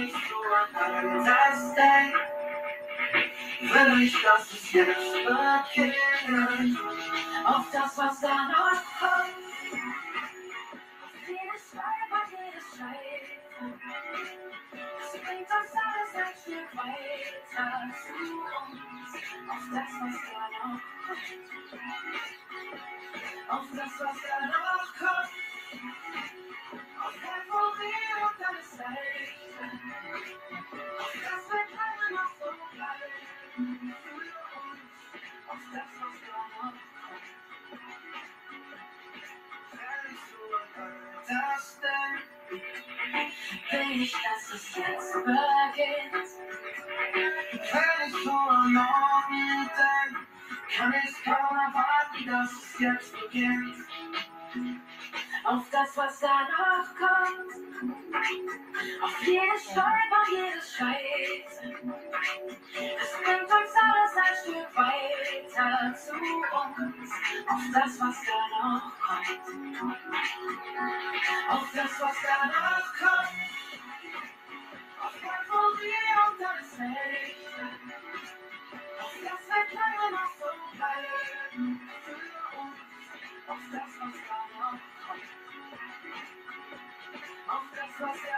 Ich so an das denk, ich, dass jetzt beginnt. Auf das, was danach kommt. Auf jedes Leib, jedes Scheitern. Es bringt uns alles ein Stück weiter zu uns. Auf das, was danach kommt. Auf das, was danach kommt. Will ich, dass es jetzt beginnt. Wenn so an morgen kann ich kaum erwarten, dass es jetzt beginnt. Auf das, was danach kommt. Auf jedes Stolpern, jedes Scheitern. Es bringt zu uns. Auf das, was danach kommt. Auf das, was danach kommt. Auf Euphorie und alles Rechte. Auf das wird lange noch so bleiben. Für uns. Auf das, was danach kommt. Auf das, was danach kommt.